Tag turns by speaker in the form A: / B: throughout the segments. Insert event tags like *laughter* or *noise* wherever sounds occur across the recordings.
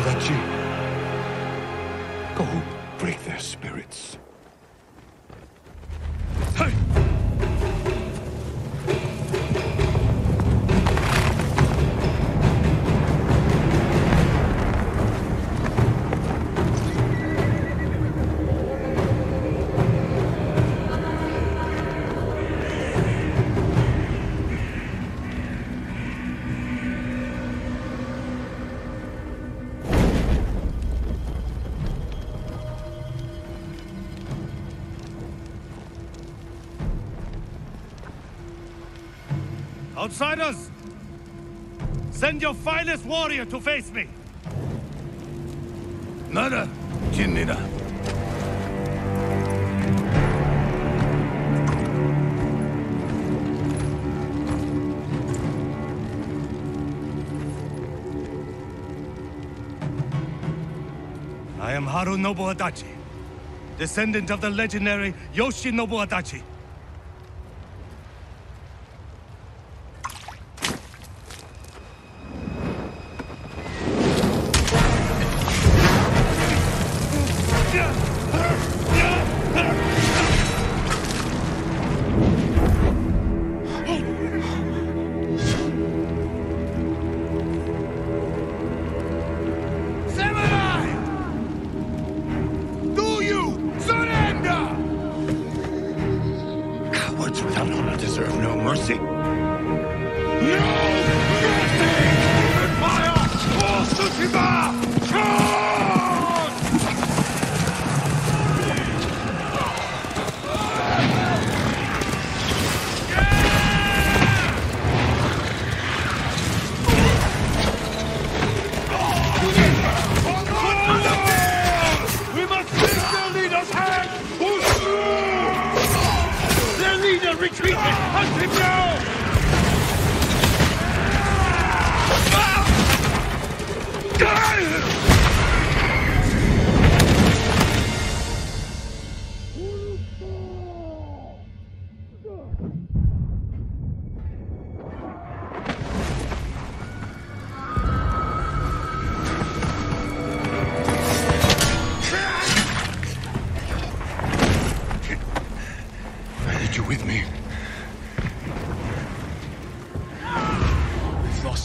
A: Odadachi, go break their spirits.
B: Outsiders! Send your finest warrior to face me!
A: Nada, Jinnida.
B: I am Harunobu Adachi, descendant of the legendary Yoshinobu Adachi.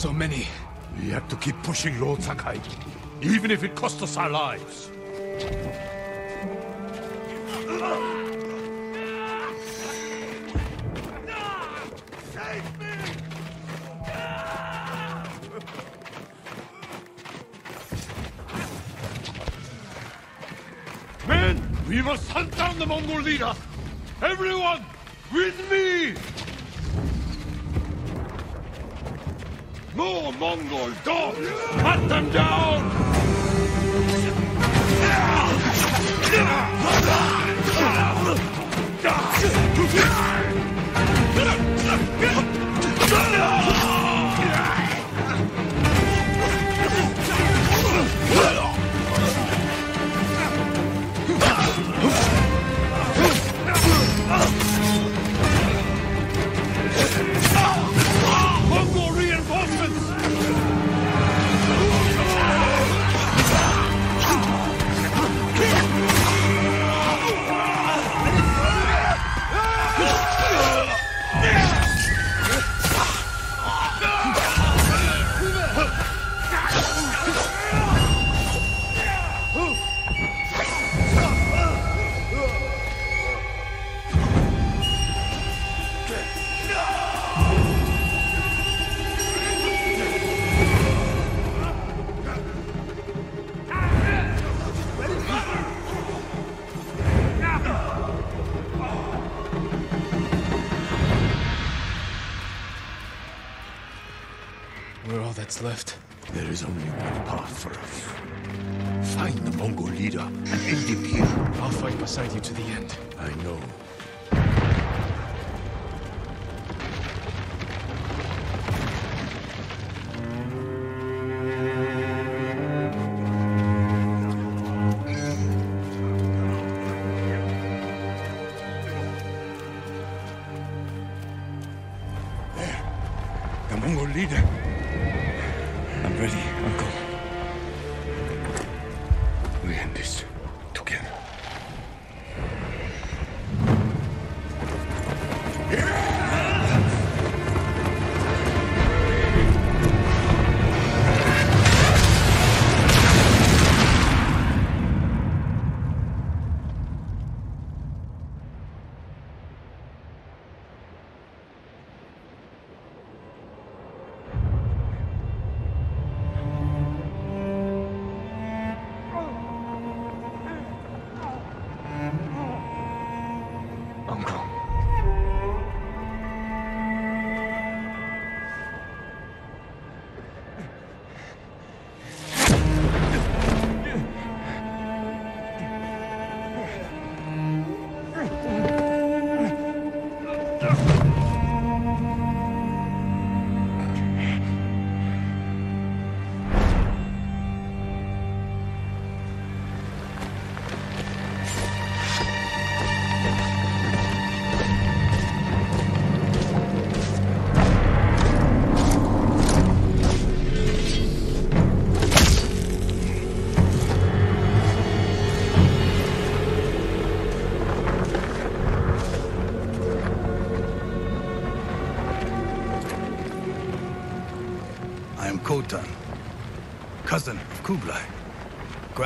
C: So many.
A: We have to keep pushing Lord Sakai, even if it costs us our lives. Them down!
C: That's left.
A: There is only one path for us. Find the Mongol leader and aid him here.
C: I'll fight beside you to the end.
A: I know.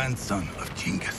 D: Grandson of Genghis.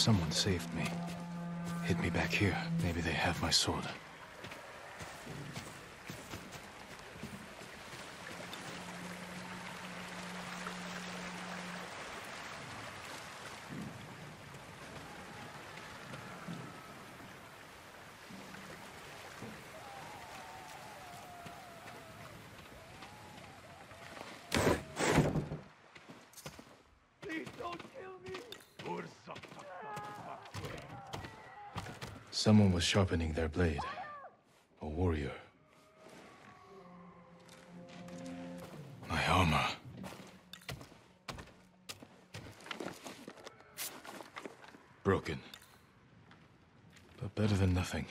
C: Someone saved me. Hid me back here. Maybe they have my sword. Someone was sharpening their blade. A warrior. My armor. Broken. But better than nothing.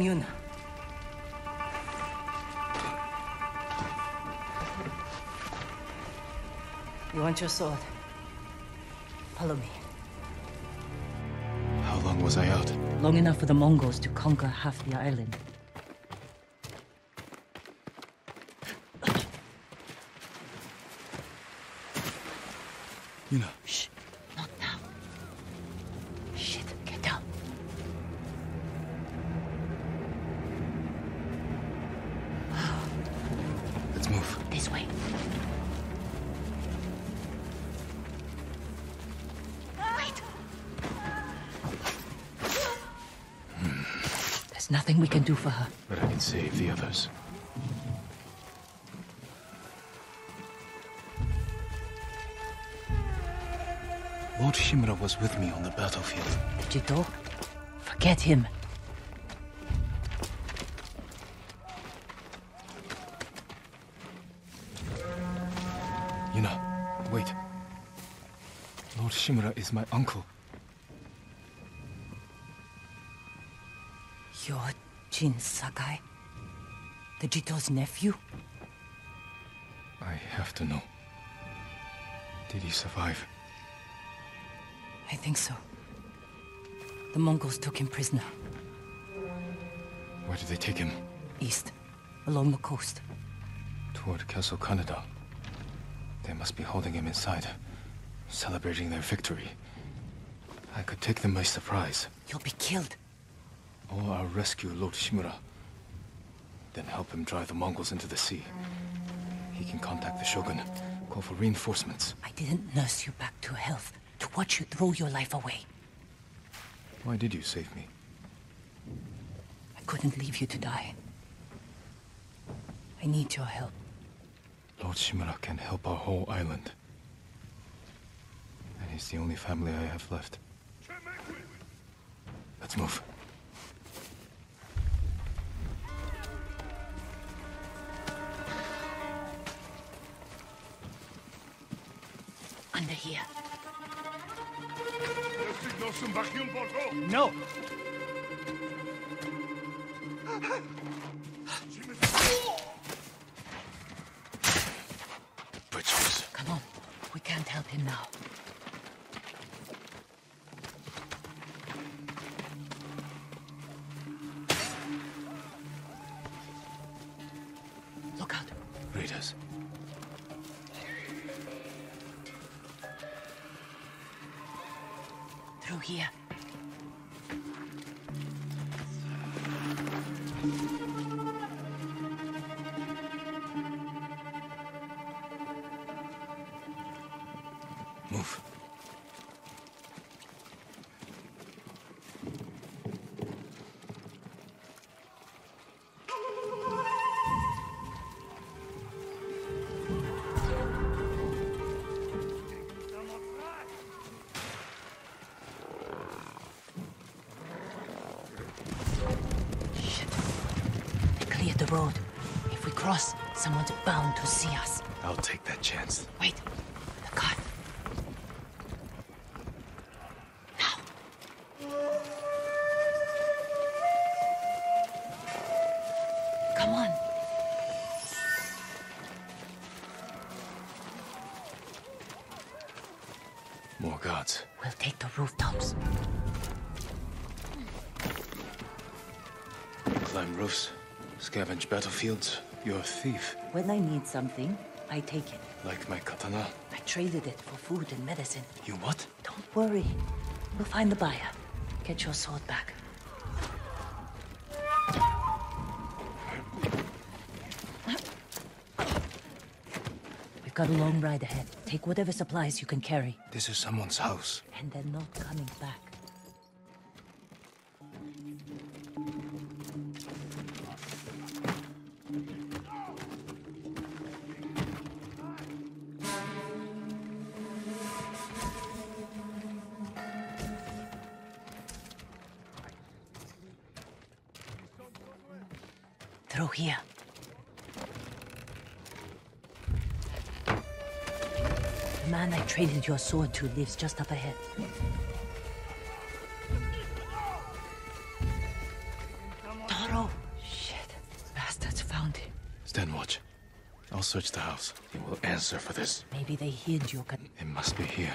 E: Yuna. You want your sword? Follow me.
C: How long was I out?
E: Long enough for the Mongols to conquer half the island. Do for her.
C: But I can save the others.
F: Lord Shimura was with me on the battlefield.
E: The Jito? Forget him.
C: Yuna, wait. Lord Shimura is my uncle.
E: Jin Sakai? The Jito's nephew?
C: I have to know. Did he survive?
E: I think so. The Mongols took him prisoner.
C: Where did they take him?
E: East, along the coast.
C: Toward Castle Kaneda. They must be holding him inside, celebrating their victory. I could take them by surprise,
E: You'll be killed.
C: Or I'll rescue Lord Shimura. Then help him drive the Mongols into the sea. He can contact the Shogun, call for reinforcements.
E: I didn't nurse you back to health to watch you throw your life away.
C: Why did you save me?
E: I couldn't leave you to die. I need your help.
C: Lord Shimura can help our whole island. And he's the only family I have left. Let's move.
E: Here.
B: Designación un poco!
C: No!
E: Come on. We can't help him now. Someone's bound to see us.
C: I'll take that chance.
E: Wait. The car. Now. Come on.
C: More guards.
E: We'll take the rooftops.
C: Climb roofs. Scavenge battlefields. You're a thief.
E: When I need something, I take it.
C: Like my katana.
E: I traded it for food and medicine.
C: You what?
E: Don't worry. We'll find the buyer. Get your sword back. We've got a long ride ahead. Take whatever supplies you can carry.
C: This is someone's house.
E: And they're not coming back. Traded your sword to lives just up ahead. Toro! Shit. Bastards found him.
C: Stand watch. I'll search the house. He will answer for this.
E: Maybe they hid your gun.
C: It must be here.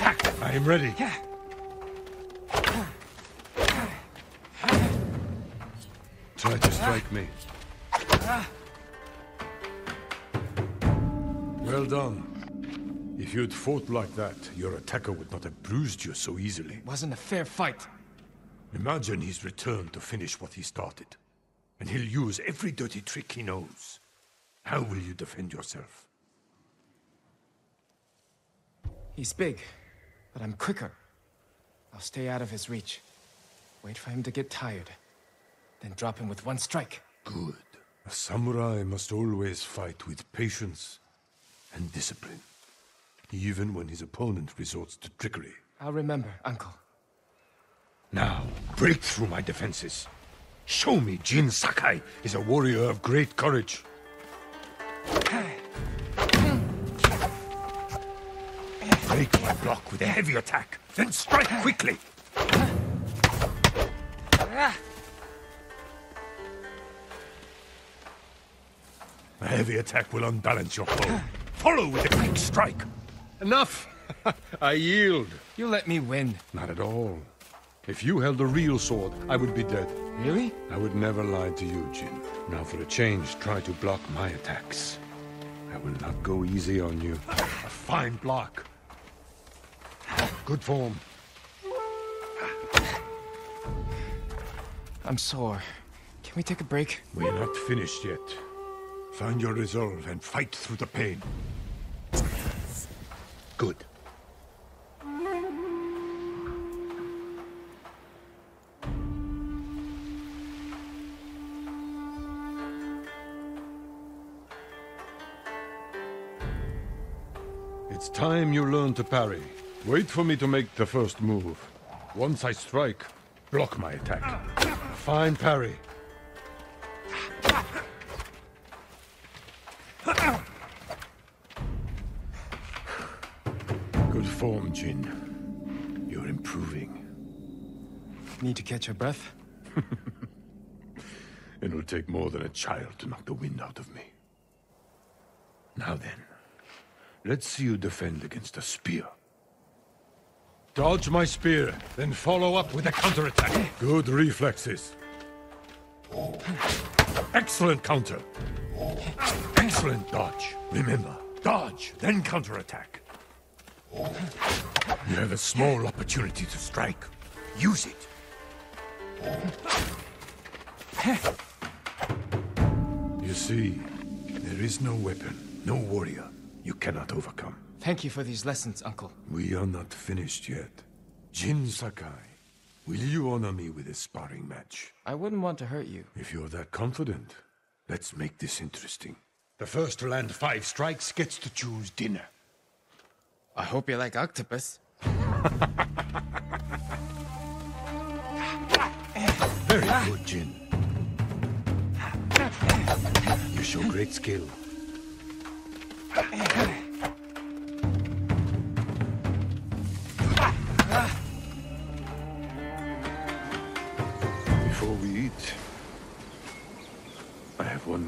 G: Attack! I am ready.
H: Yeah.
G: Try to strike me.
A: Well done. If you'd fought like that, your attacker would not have bruised you so easily.
H: It wasn't a fair fight.
A: Imagine he's returned to finish what he started. And he'll use every dirty trick he knows. How will you defend yourself?
H: He's big, but I'm quicker. I'll stay out of his reach. Wait for him to get tired. Then drop him with one strike.
A: Good. A samurai must always fight with patience and discipline. Even when his opponent resorts to trickery.
H: I'll remember, Uncle.
A: Now, break through my defenses. Show me Jin Sakai is a warrior of great courage. Break my block with a heavy attack, then strike quickly. A heavy attack will unbalance your foe. Follow with a quick strike.
I: Enough! *laughs* I yield.
C: You let me win.
I: Not at all. If you held a real sword, I would be dead.
C: Really?
I: I would never lie to you, Jin. Now for a change, try to block my attacks. I will not go easy on you.
A: A fine block.
I: Good form.
C: I'm sore. Can we take a break?
A: We're not finished yet. Find your resolve and fight through the pain. Good.
I: It's time you learn to parry. Wait for me to make the first move. Once I strike, block my attack. Fine parry.
A: Good form, Jin. You're improving.
C: Need to catch your breath? *laughs*
A: It'll take more than a child to knock the wind out of me. Now then, let's see you defend against a spear. Dodge my spear, then follow up with a counterattack. Good reflexes. Excellent counter. Excellent dodge. Remember, dodge, then counterattack. You have a small opportunity to strike. Use it. You see, there is no weapon, no warrior you cannot overcome.
C: Thank you for these lessons, Uncle.
A: We are not finished yet. Jin Sakai, will you honor me with a sparring match?
C: I wouldn't want to hurt you.
A: If you're that confident, let's make this interesting. The first to land five strikes gets to choose dinner.
C: I hope you like octopus.
A: Very good, Jin. You show great skill.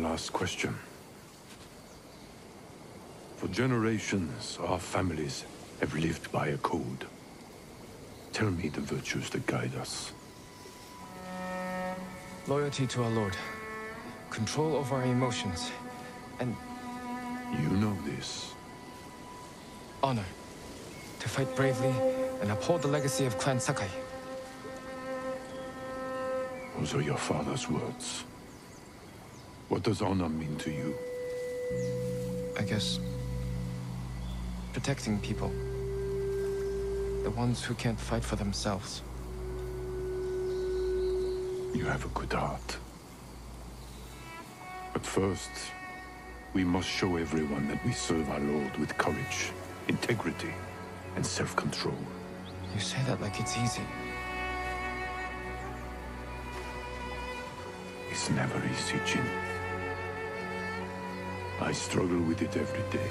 I: One last question. For generations, our families have lived by a code. Tell me the virtues that guide us.
C: Loyalty to our Lord. Control over our emotions. And
I: You know this.
C: honor. To fight bravely and uphold the legacy of Clan Sakai.
I: Those are your father's words. What does honor mean to you?
C: I guess... Protecting people. The ones who can't fight for themselves.
I: You have a good heart. But first, we must show everyone that we serve our Lord with courage, integrity, and self-control.
C: You say that like it's easy.
I: It's never easy, Jin. I struggle with it every day.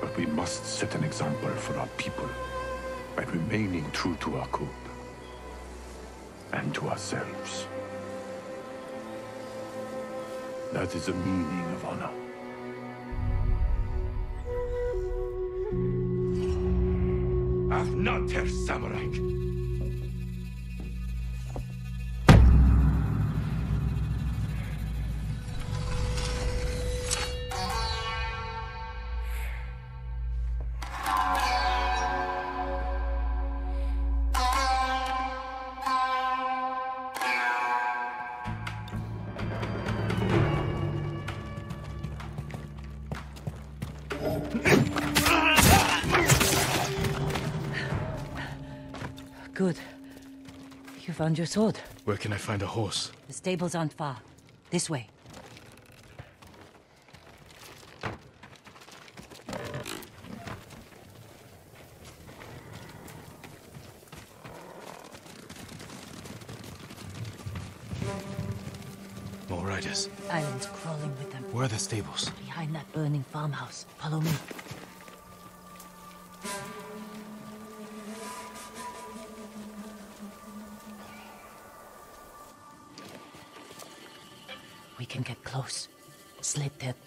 I: But we must set an example for our people by remaining true to our code and to ourselves. That is the meaning of honor.
A: Her samurai.
E: Found your sword.
J: Where can I find a horse?
E: The stables aren't far. This way.
C: More riders.
E: Island's crawling with them.
C: Where are the stables?
E: Behind that burning farmhouse. Follow me.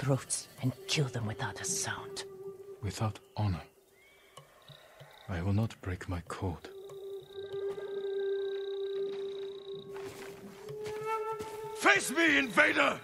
E: Throats, and kill them without a sound.
C: Without honor. I will not break my code.
A: Face me, invader!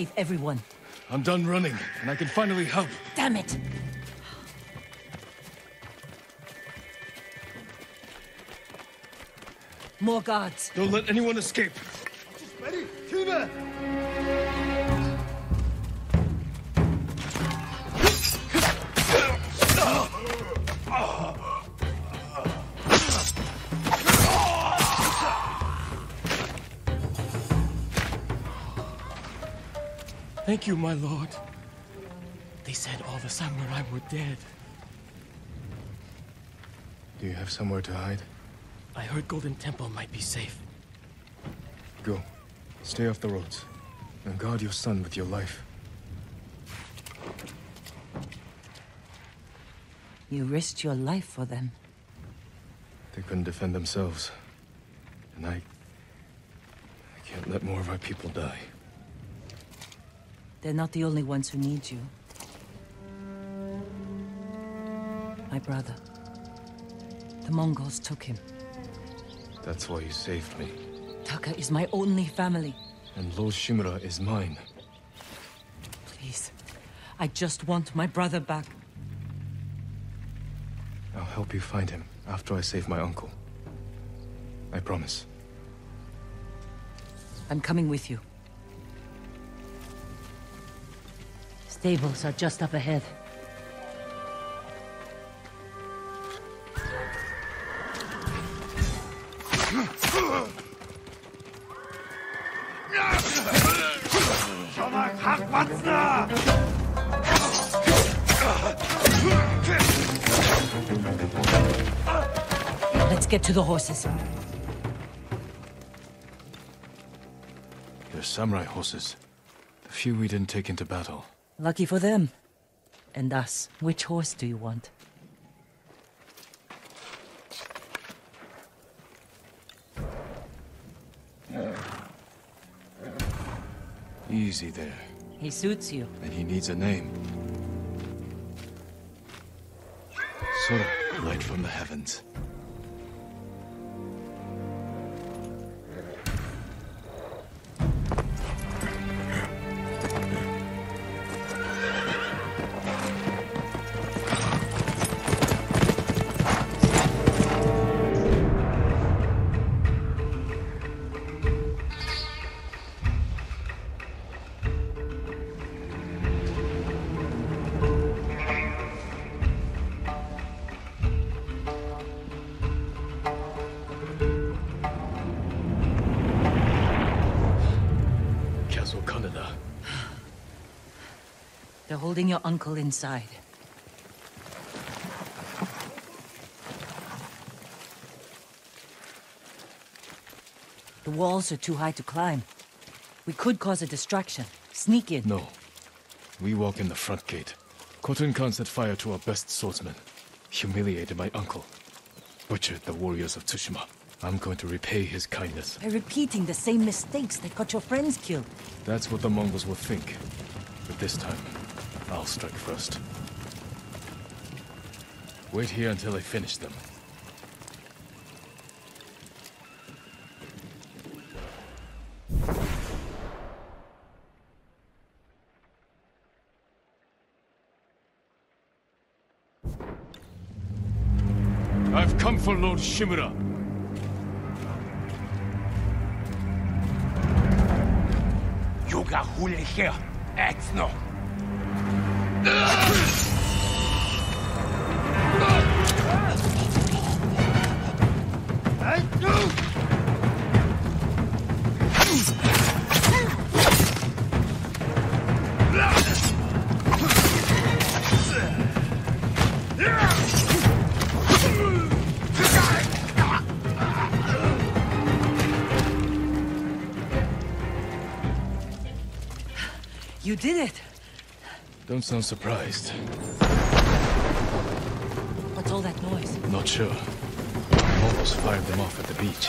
E: Save everyone.
C: I'm done running, and I can finally help.
E: Damn it! More guards.
C: Don't let anyone escape. Thank you, my lord. They said all the samurai were dead. Do you have somewhere to hide?
H: I heard Golden Temple might be safe.
C: Go. Stay off the roads. And guard your son with your life.
E: You risked your life for them.
C: They couldn't defend themselves. And I... I can't let more of our people die.
E: They're not the only ones who need you. My brother. The Mongols took him.
C: That's why you saved me.
E: Taka is my only family.
C: And Lord Shimura is mine.
E: Please. I just want my brother back.
C: I'll help you find him after I save my uncle. I promise.
E: I'm coming with you. Stables are just up ahead. Let's get to the horses.
C: Your samurai horses. The few we didn't take into battle.
E: Lucky for them. And us. Which horse do you want?
C: Easy there.
E: He suits you.
C: And he needs a name. Sora, light from the heavens.
E: Holding your uncle inside. The walls are too high to climb. We could cause a distraction. Sneak in.
C: No. We walk in the front gate. Khotun Khan set fire to our best swordsman. Humiliated my uncle. Butchered the warriors of Tsushima. I'm going to repay his kindness.
E: By repeating the same mistakes that got your friends killed.
C: That's what the Mongols will think. But this time, I'll strike first. Wait here until I finish them. I've come for Lord Shimura.
A: Yuga hule here. Exno.
E: You did it.
K: Don't sound surprised.
E: What's all that noise?
K: Not sure. Almost fired them off at the beach.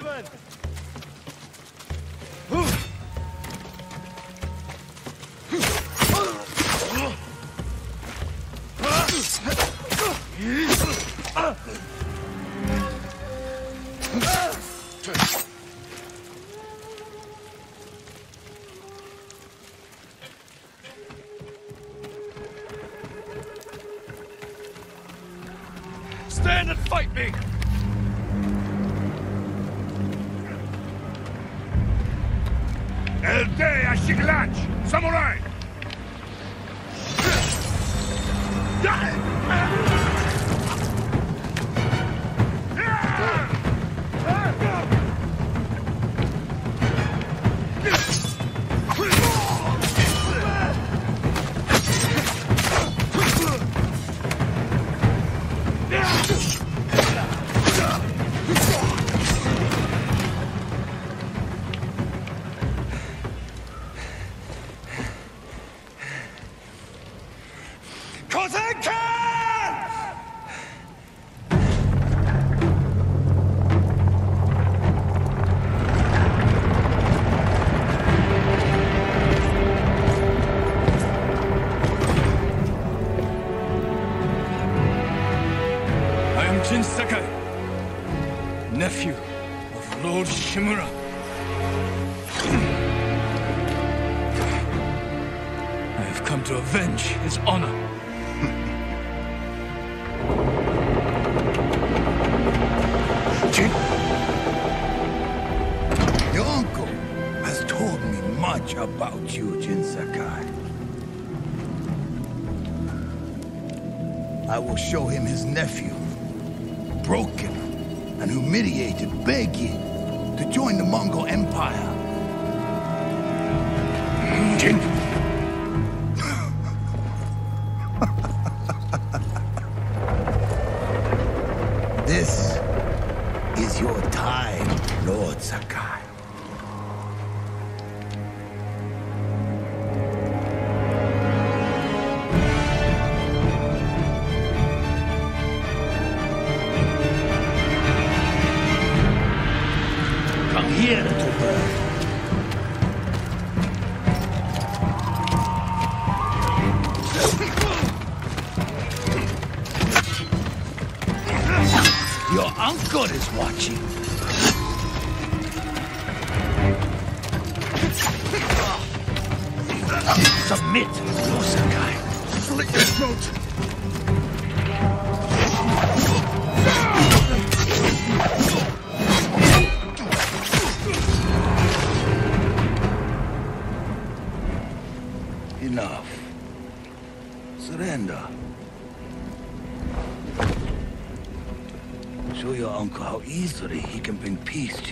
B: Stand
D: much about you, Jin Sakai. I will show him his nephew, broken and humiliated, begging to join the Mongol Empire. Mm, Jin. Peace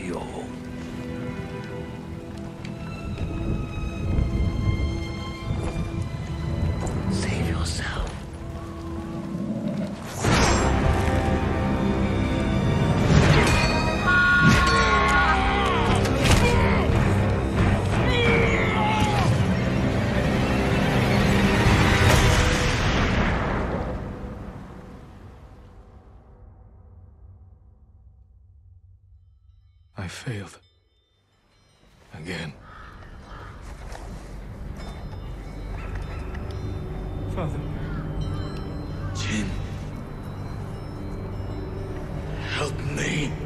L: failed. Again.
C: Father.
D: Jin. Help me.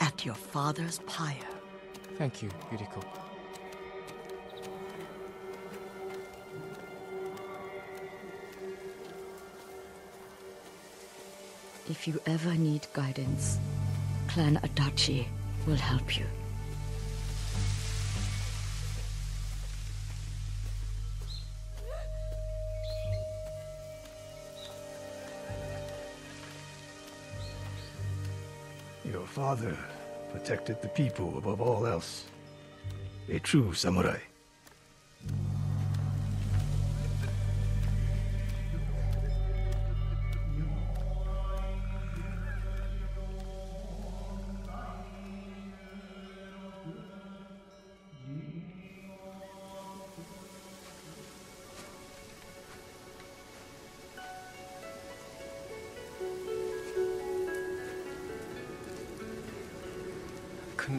M: at your father's pyre.
C: Thank you, Yuriko.
N: If you ever need guidance, Clan Adachi will help you.
K: Your father protected the people above all else. A true samurai.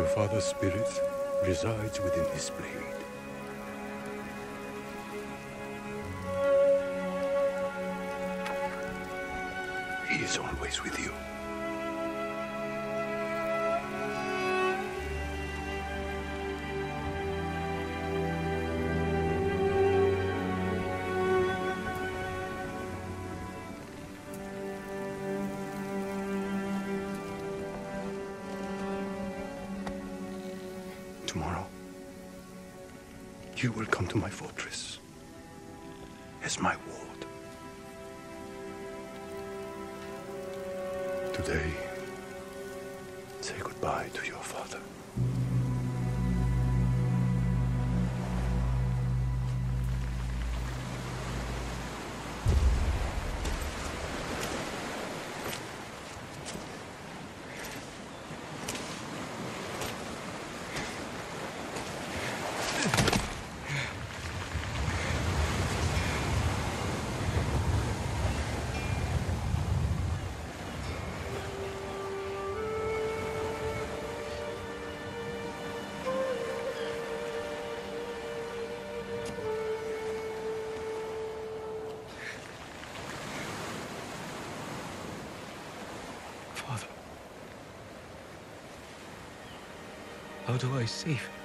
A: Your father's spirit resides within his blade. He is always with you. Today, say goodbye to your father.
C: How do I save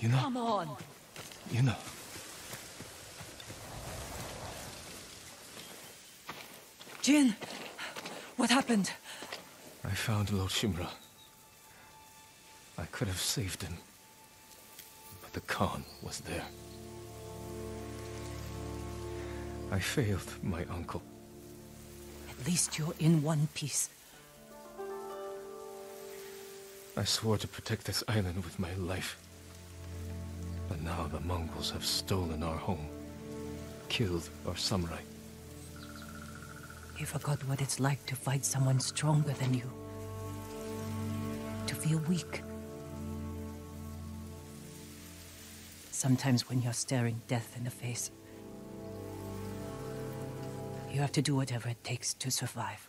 C: You know,
E: Come on!
C: you know.
E: Jin! What happened?
C: I found Lord Shimura. I could have saved him. But the Khan was there. I failed my uncle.
E: At least you're in one piece.
C: I swore to protect this island with my life. Now the Mongols have stolen our home. Killed our samurai.
E: You forgot what it's like to fight someone stronger than you. To feel weak. Sometimes when you're staring death in the face, you have to do whatever it takes to survive.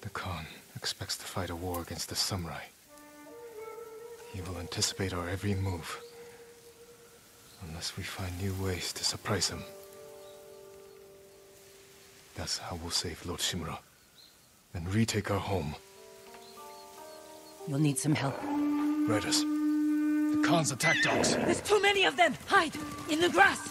C: The Khan expects to fight a war against the samurai. He will anticipate our every move. Unless we find new ways to surprise him. That's how we'll save Lord Shimura. And retake our home.
E: You'll need some help.
C: Riders. The Khan's attack dogs.
E: There's too many of them! Hide! In the grass!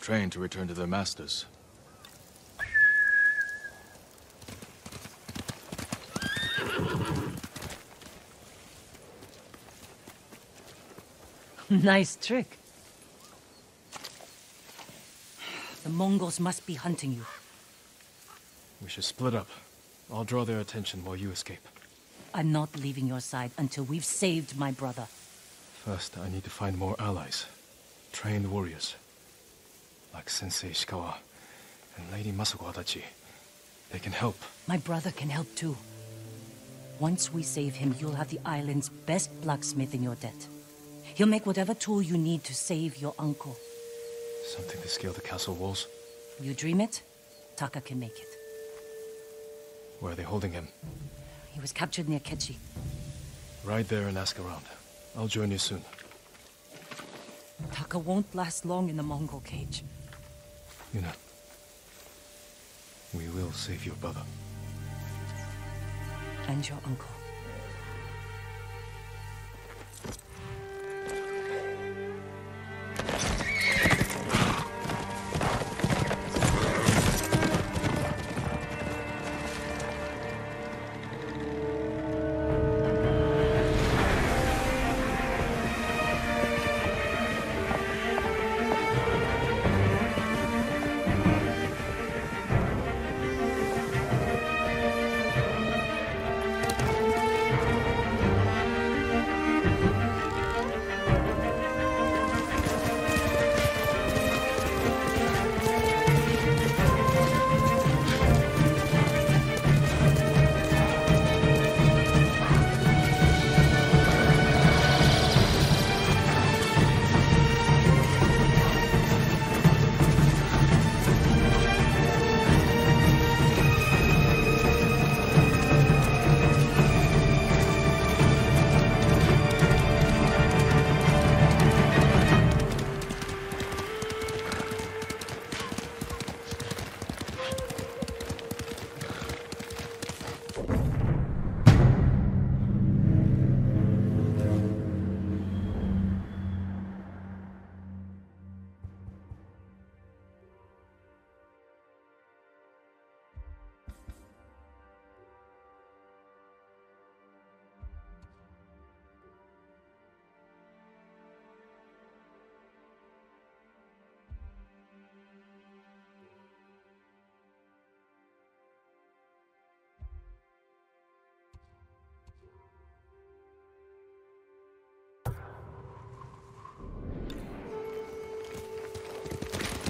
C: trained to return to their masters. *laughs*
E: nice trick. The Mongols must be hunting you.
C: We should split up. I'll draw their attention while you escape.
E: I'm not leaving your side until we've saved my brother.
C: First, I need to find more allies. Trained warriors. Like Sensei Ishikawa and Lady Masako Adachi. They can help.
E: My brother can help too. Once we save him, you'll have the island's best blacksmith in your debt. He'll make whatever tool you need to save your uncle.
C: Something to scale the castle walls?
E: You dream it, Taka can make it.
C: Where are they holding him?
E: He was captured near Kechi.
C: Ride there and ask around. I'll join you soon.
E: Taka won't last long in the Mongol cage.
C: Yuna. We will save your brother.
E: And your uncle.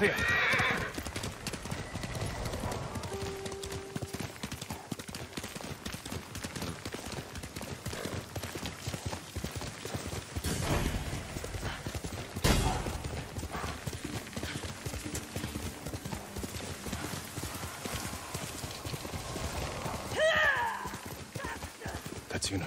C: Here. That's Yuna.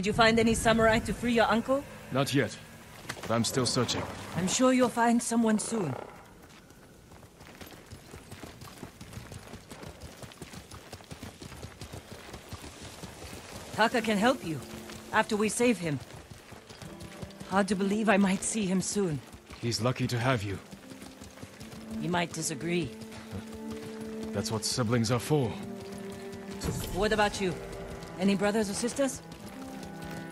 E: Did you find any samurai to free your uncle?
C: Not yet. But I'm still searching.
E: I'm sure you'll find someone soon. Taka can help you, after we save him. Hard to believe I might see him soon.
C: He's lucky to have you.
E: He might disagree.
C: That's what siblings are for.
E: What about you? Any brothers or sisters?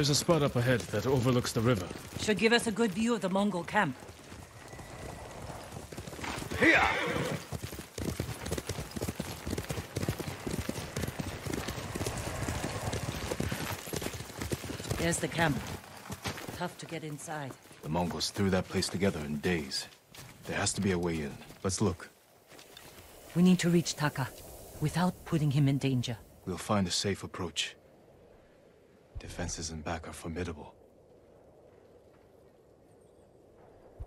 C: There's a spot up ahead that overlooks the river.
E: Should give us a good view of the Mongol camp.
B: Here!
E: There's the camp. Tough to get inside.
C: The Mongols threw that place together in days. There has to be a way in. Let's look.
E: We need to reach Taka, without putting him in danger.
C: We'll find a safe approach. Defenses in back are formidable.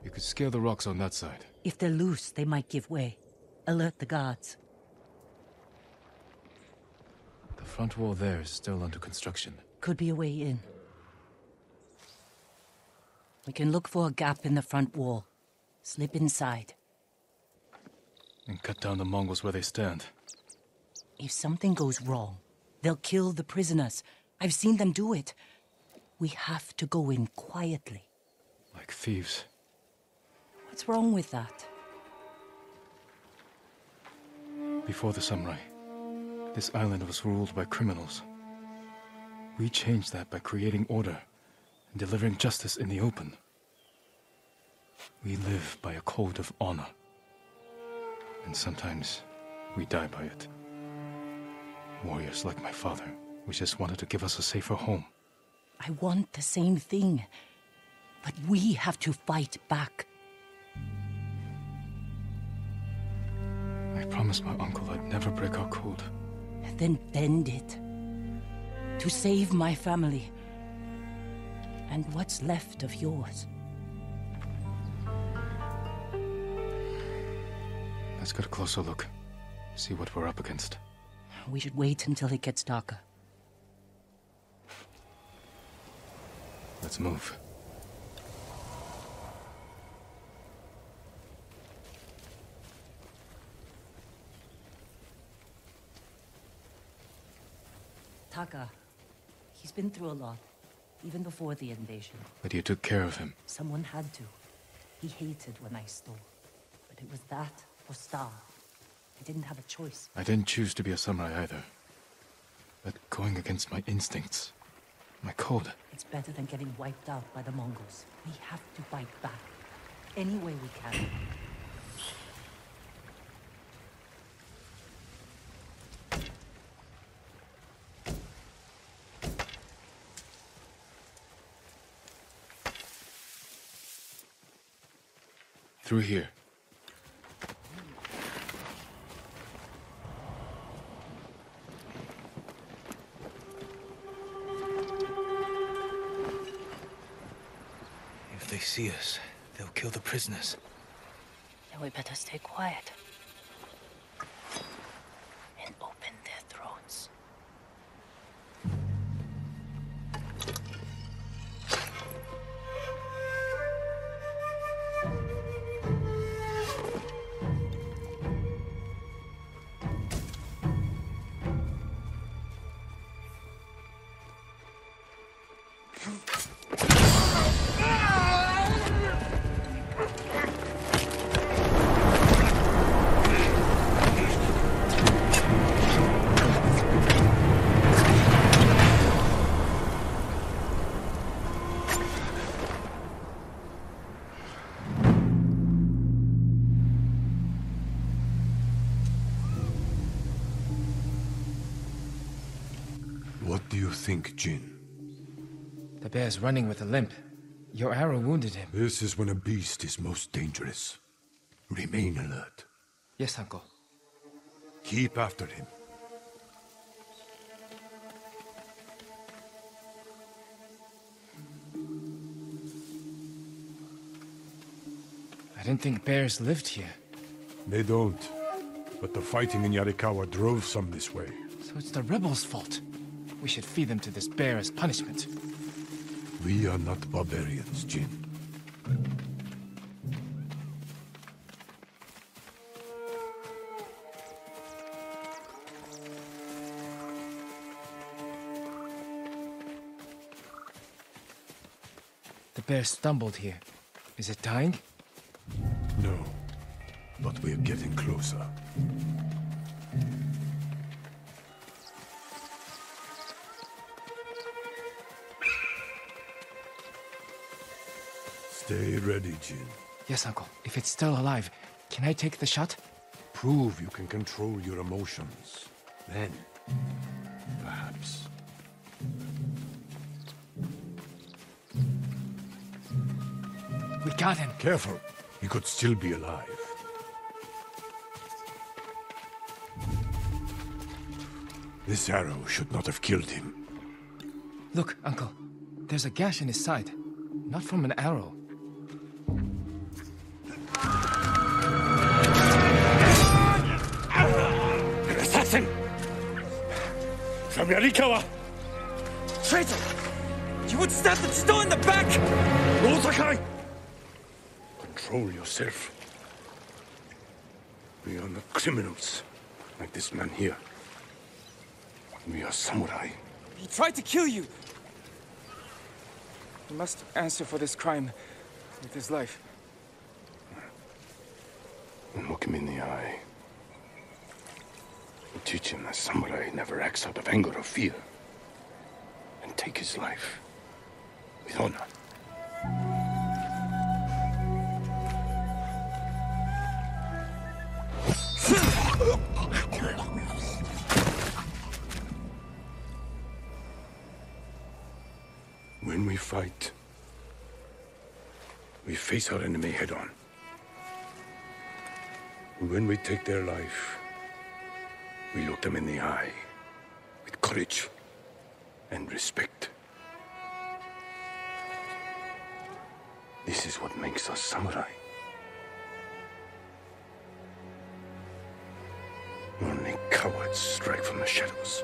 C: You could scale the rocks on that side.
E: If they're loose, they might give way. Alert the guards.
C: The front wall there is still under construction.
E: Could be a way in. We can look for a gap in the front wall. Slip inside.
C: And cut down the Mongols where they stand.
E: If something goes wrong, they'll kill the prisoners. I've seen them do it. We have to go in quietly.
C: Like thieves.
E: What's wrong with that?
C: Before the samurai, this island was ruled by criminals. We changed that by creating order and delivering justice in the open. We live by a code of honor. And sometimes we die by it. Warriors like my father, we just wanted to give us a safer home.
E: I want the same thing. But we have to fight back.
C: I promised my uncle I'd never break our code.
E: Then bend it. To save my family. And what's left of yours.
C: Let's get a closer look.
O: See what we're up against.
E: We should wait until it gets darker.
O: Let's move.
E: Taka, he's been through a lot, even before the invasion.
O: But you took care of him.
E: Someone had to. He hated when I stole. But it was that or Star. I didn't have a choice.
O: I didn't choose to be a samurai either. But going against my instincts, my code.
E: It's better than getting wiped out by the Mongols. We have to fight back. Any way we can.
O: Through here.
P: If they see us, they'll kill the prisoners.
E: Then we better stay quiet.
A: Think, Jin?
C: The bear's running with a limp. Your arrow wounded him.
A: This is when a beast is most dangerous. Remain alert.
C: Yes, uncle.
A: Keep after him.
C: I didn't think bears lived here.
A: They don't. But the fighting in Yarikawa drove some this way.
C: So it's the rebels' fault. We should feed them to this bear as punishment.
A: We are not barbarians, Jin.
C: The bear stumbled here. Is it dying?
A: No. But we're getting closer. Stay ready, Jin.
C: Yes, uncle. If it's still alive, can I take the shot?
A: Prove you can control your emotions. Then, perhaps.
C: We got him.
A: Careful. He could still be alive. This arrow should not have killed him.
C: Look, uncle. There's a gash in his side. Not from an arrow.
Q: From
R: Traitor! You would stab the Jito in the back!
Q: No, Sakai! Control yourself. We are not criminals, like this man here. We are samurai.
C: He tried to kill you! He must answer for this crime with his life.
Q: And look him in the eye. And teach him that samurai never acts out of anger or fear. And take his life with honor. When we fight, we face our enemy head on. And When we take their life, we look them in the eye with courage and respect. This is what makes us samurai. Only
A: Let's strike from the shadows.